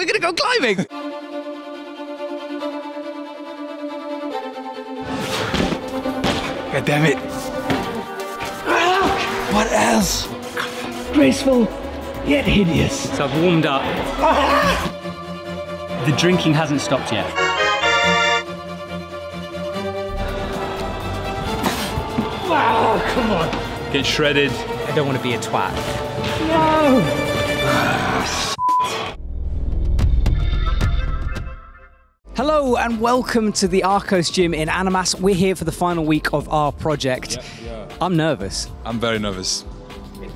We're gonna go climbing. God damn it. What else? Graceful, yet hideous. So I've warmed up. The drinking hasn't stopped yet. Wow, come on. Get shredded. I don't want to be a twat. Ah, Hello and welcome to the Arkose Gym in Annemasse. We're here for the final week of our project. I'm nervous. I'm very nervous.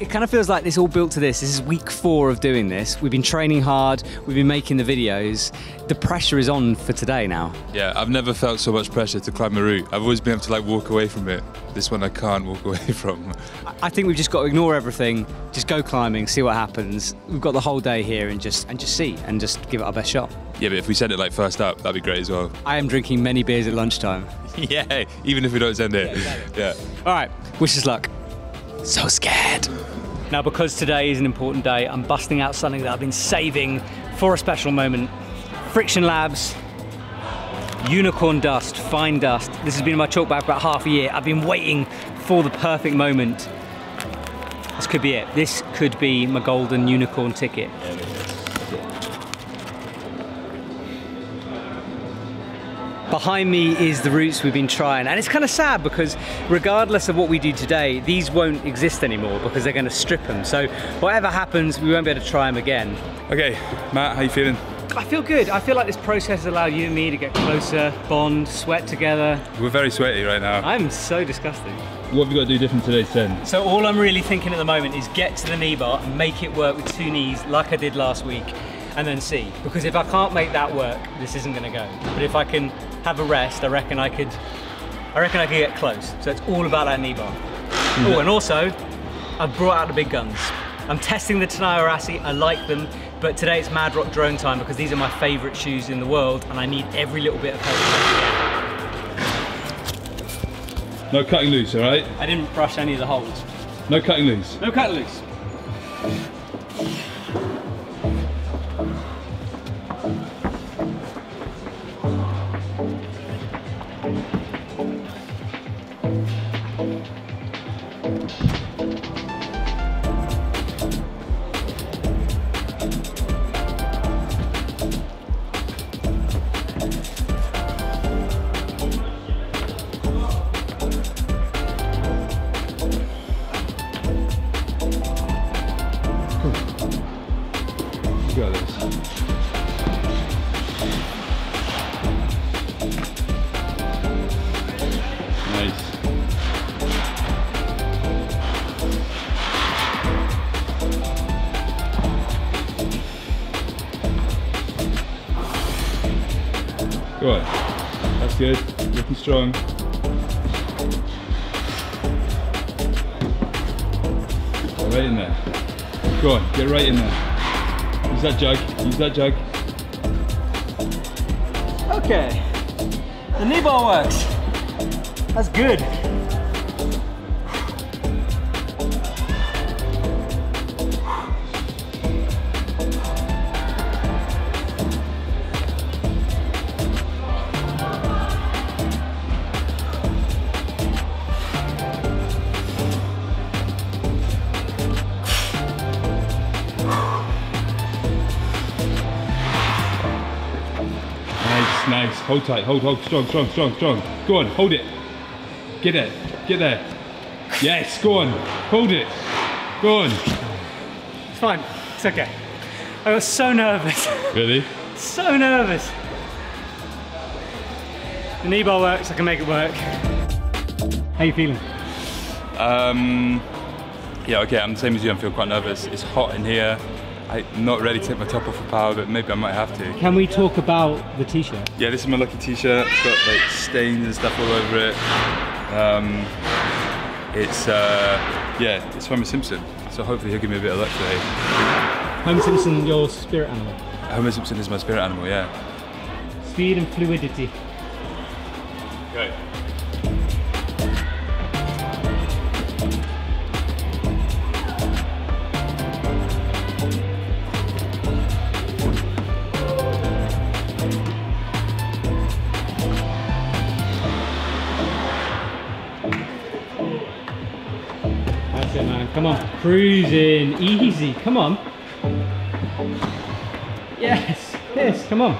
It kind of feels like this all built to this. This is week four of doing this. We've been training hard, we've been making the videos. The pressure is on for today now. Yeah, I've never felt so much pressure to climb a route. I've always been able to like walk away from it. This one I can't walk away from. I think we've just got to ignore everything, just go climbing, see what happens. We've got the whole day here and just and just see and just give it our best shot. Yeah, but if we send it like first up, that'd be great as well. I am drinking many beers at lunchtime. yeah, even if we don't send it. Yeah. All right, wish us luck. So scared. Now, because today is an important day, I'm busting out something that I've been saving for a special moment. Friction Labs, Unicorn Dust, Fine Dust. This has been in my chalk bag for about half a year. I've been waiting for the perfect moment. This could be it. This could be my golden unicorn ticket. Behind me is the routes we've been trying, and it's kind of sad because regardless of what we do today, these won't exist anymore because they're going to strip them. So whatever happens, we won't be able to try them again. Okay, Matt, how you feeling? I feel good. I feel like this process has allowed you and me to get closer, bond, sweat together. We're very sweaty right now. I'm so disgusting. What have we got to do different today, Sen? So all I'm really thinking at the moment is get to the knee bar and make it work with two knees like I did last week and then see. Because if I can't make that work, this isn't gonna go. But if I can have a rest, I reckon I could I reckon I could get close. So it's all about that knee bar. Mm-hmm. Oh, and also, I've brought out the big guns. I'm testing the Tenaya Rossi, I like them, but today it's Mad Rock Drone time because these are my favorite shoes in the world and I need every little bit of help. No cutting loose, all right? I didn't brush any of the holes. No cutting loose. No cutting loose. Good. Looking strong. Right in there. Go on, get right in there. Use that jug. Use that jug. Okay. The knee bar works. That's good. Hold tight. Hold, hold. Strong, strong, strong, strong. Go on, hold it. Get it. Get there. Yes, go on. Hold it. Go on. It's fine. It's okay. I was so nervous. Really? so nervous. The knee bar works. I can make it work. How you feeling? Um, yeah, okay, I'm the same as you. I feel quite nervous. It's hot in here. I'm not ready to take my top off for power, but maybe I might have to. Can we talk about the t-shirt? Yeah, this is my lucky t-shirt. It's got like stains and stuff all over it. Um, it's, uh, yeah, it's Homer Simpson. So hopefully he'll give me a bit of luck today. Homer Simpson, your spirit animal. Homer Simpson is my spirit animal, yeah. Speed and fluidity. Okay. It, man. Come on. Cruising. Easy. Come on. Yes. Yes. Come on.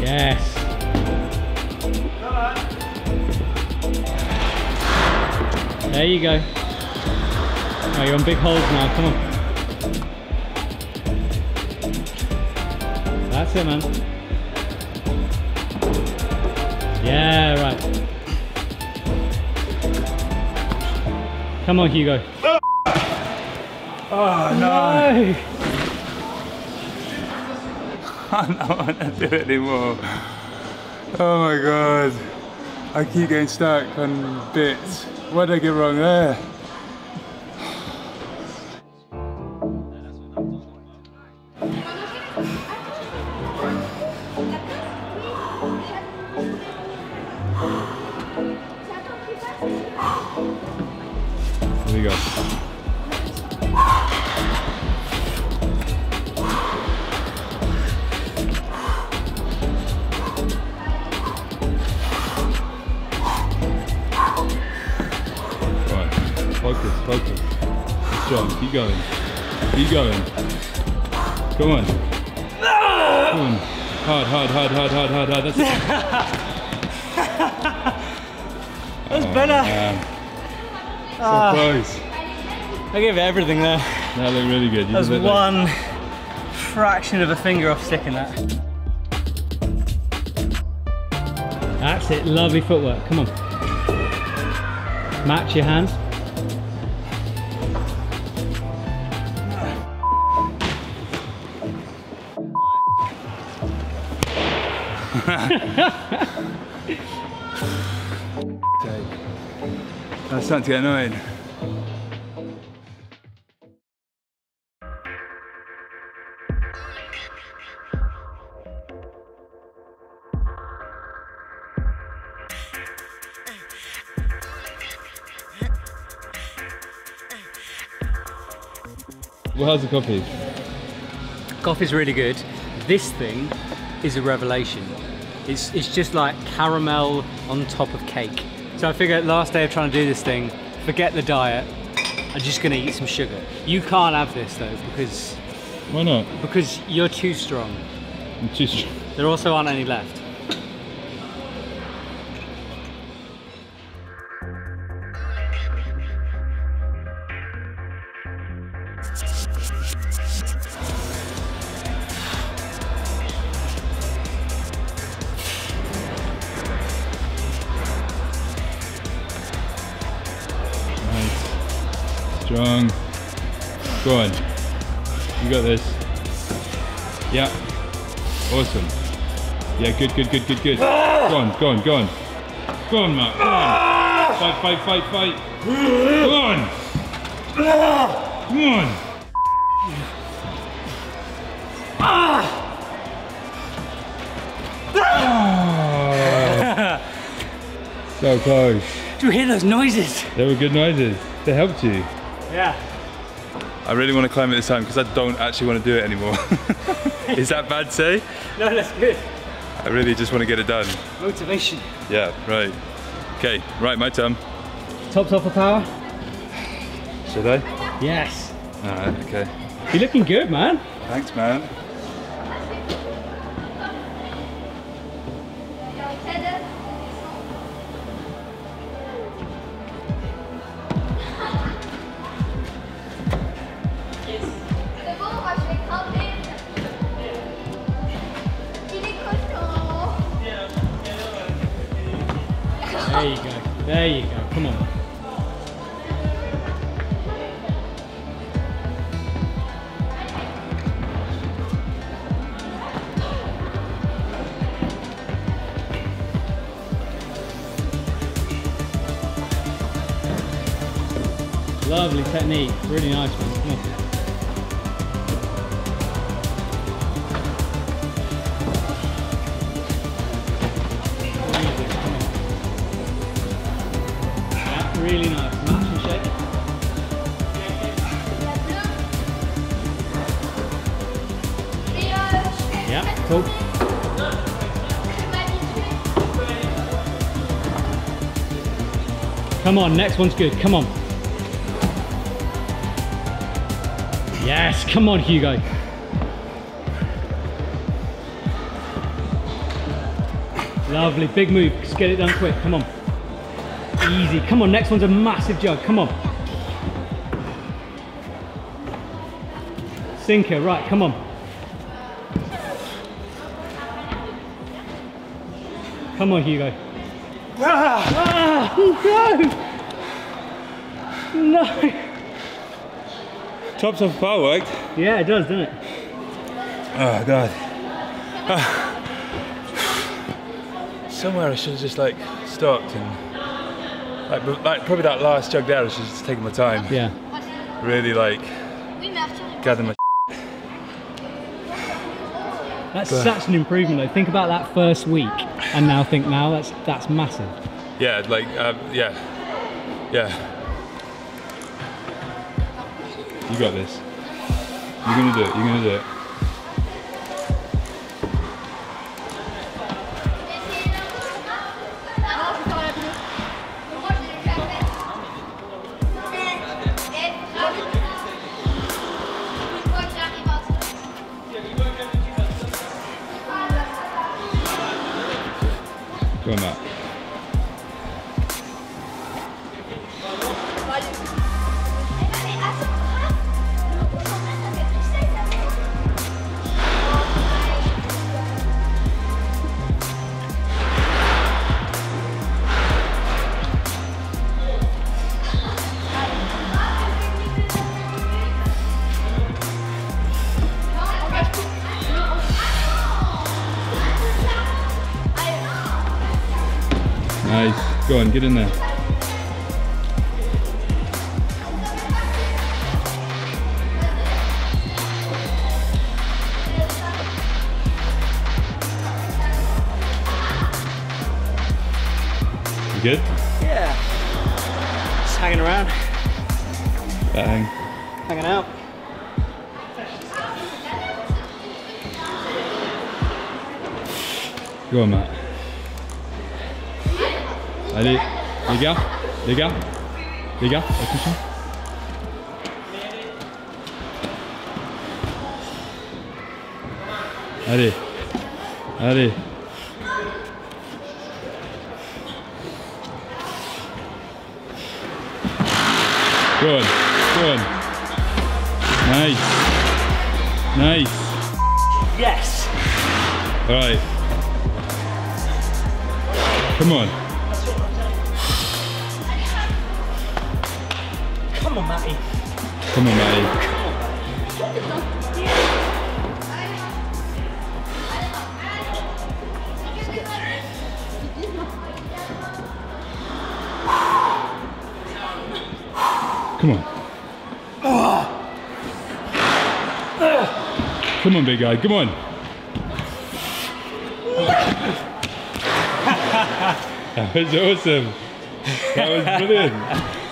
Yes. There you go. Oh, you're on big holes now. Come on. That's it, man. Yeah, right. Come on, Hugo. Oh no, No. I don't want to do it anymore. Oh my god. I keep getting stuck on bits. What did I get wrong there? Go. Focus, focus. Good job, keep going. Keep going. Come on. Come on. Hard, hard, hard, hard, hard, hard, hard. That's. That's oh, better. Man. So Ah. close. I gave it everything there. That looked really good. You There's it like- one fraction of a finger off sticking that. That's it, lovely footwork. Come on. Match your hands. Ah, That's starting to get annoying. Well, how's the coffee? Coffee's really good. This thing is a revelation. It's, it's just like caramel on top of cake. So I figured last day of trying to do this thing, forget the diet, I'm just gonna eat some sugar. You can't have this though because Why not? because you're too strong. I'm too strong. There also aren't any left. Strong. Go on. You got this. Yeah. Awesome. Yeah, good, good, good, good, good. Go on, go on, go on. Go on, Matt. Go on. Fight, fight, fight, fight. Go on. Come on. Ah. so close. Do you hear those noises? They were good noises. They helped you. Yeah. I really want to climb it this time because I don't actually want to do it anymore. Is that bad say? No, that's good. I really just want to get it done. Motivation. Yeah, right. Okay, right, my turn. Tops off for power? Should I? Yes. Alright, okay. You're looking good, man. Thanks, man. There you go. Come on. Lovely technique. Really nice one. really nice. Mash and shake. Yeah, cool. Come on, next one's good. Come on. Yes, come on, Hugo. Lovely, big move. Just get it done quick. Come on. Easy. Come on, next one's a massive jug. Come on. Sinker, right, come on. Come on, Hugo. Ah, no! No! Tops off power worked. Yeah, it does, doesn't it? Oh god. Somewhere I should have just like stopped and like, like probably that last jug there I have just taking my time. Yeah. Really like Oui, mais Arthur, gather my That's such an improvement though. Think about that first week and now think now that's that's massive. yeah like um, yeah yeah You got this. You're gonna do it. You're gonna do it. Go on, get in there. You good? Yeah. Just hanging around, Bang. hanging out. Go on, Matt. Allez, les gars, les gars, les gars, attention. Allez, allez. Go on, go on. Nice, nice. Yes! All right. Come on. Come on, Matty. Come on, Matty. Come on. Come on, big guy. Come on. that was awesome. That was brilliant.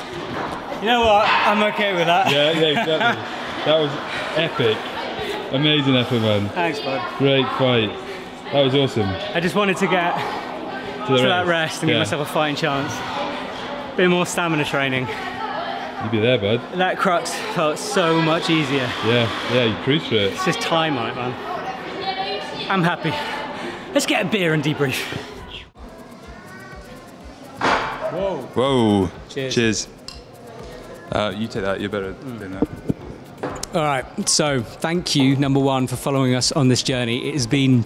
You know what? I'm okay with that. Yeah, yeah, exactly. That was epic. Amazing effort, man. Thanks, bud. Great fight. That was awesome. I just wanted to get To, the to that rest and give myself a fighting chance. Bit more stamina training. You'd be there, bud. That crux felt so much easier. Yeah, yeah, you cruised through it. It's just time on it, man. I'm happy. Let's get a beer and debrief. whoa Cheers. cheers uh, you take that you're better than that All right. So, thank you, number one, for following us on this journey. It has been.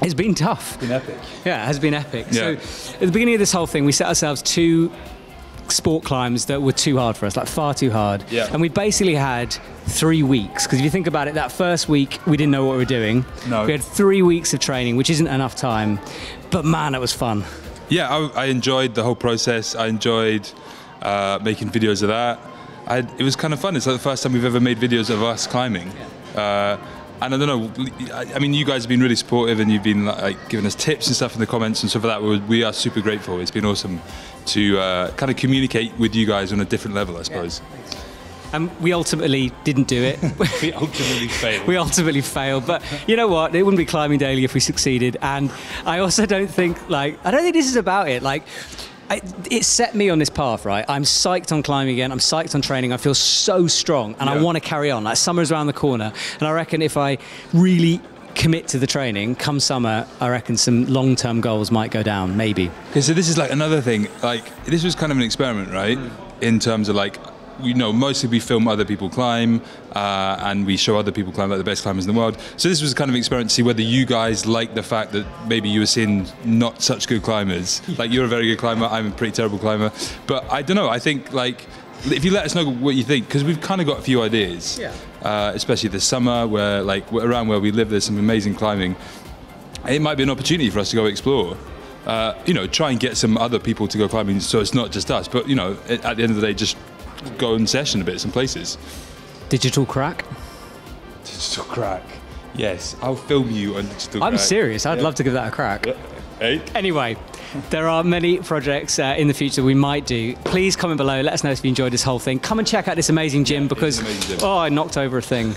It's been tough. been epic Yeah, it has been epic. Yeah. So, at the beginning of this whole thing, we set ourselves two sport climbs that were too hard for us, like far too hard. Yeah. And we basically had three weeks, because if you think about it, that first week we didn't know what we were doing. No. We had three weeks of training, which isn't enough time. But man, it was fun. yeah I, I enjoyed the whole process I enjoyed uh, making videos of that I, it was kind of fun it's like the first time we've ever made videos of us climbing uh, and I don't know I, mean you guys have been really supportive and you've been like giving us tips and stuff in the comments and so for that we, we are super grateful it's been awesome to uh, kind of communicate with you guys on a different level I suppose and we ultimately didn't do it. We ultimately failed. we ultimately failed. But you know what? It wouldn't be climbing daily if we succeeded. And I also don't think like I don't think this is about it. Like. I, it set me on this path, right? I'm psyched on climbing again. I'm psyched on training. I feel so strong, and I want to carry on. Like summer's around the corner, and I reckon if I really commit to the training, come summer, I reckon some long-term goals might go down. Maybe. Okay, so this is like another thing. Like this was kind of an experiment, right? Mm. In terms of like, you know, mostly we film other people climb, uh, and we show other people climb like the best climbers in the world. So this was a kind of an experiment to see whether you guys like the fact that maybe you were seeing not such good climbers. Like you're a very good climber, I'm a pretty terrible climber. But I don't know. I think like. If you let us know what you think, because we've kind of got a few ideas, Yeah. uh, especially this summer, where like around where we live, there's some amazing climbing it might be an opportunity for us to go explore. Uh, you know, try and get some other people to go climbing, so it's not just us. But you know, at the end of the day, just go in session a bit, some places. Digital crack. Digital crack. Yes, I'll film you on digital. I'm crack. serious. I'd Yeah. love to give that a crack. Hey? Anyway, there are many projects uh, in the future we might do. Please comment below. Let us know if you enjoyed this whole thing. Come and check out this amazing gym because amazing gym. oh, I knocked over a thing.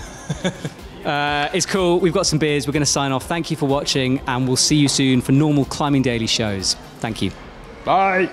uh, it's cool. We've got some beers. We're going to sign off. Thank you for watching, and we'll see you soon for normal climbing daily shows. Thank you. Bye.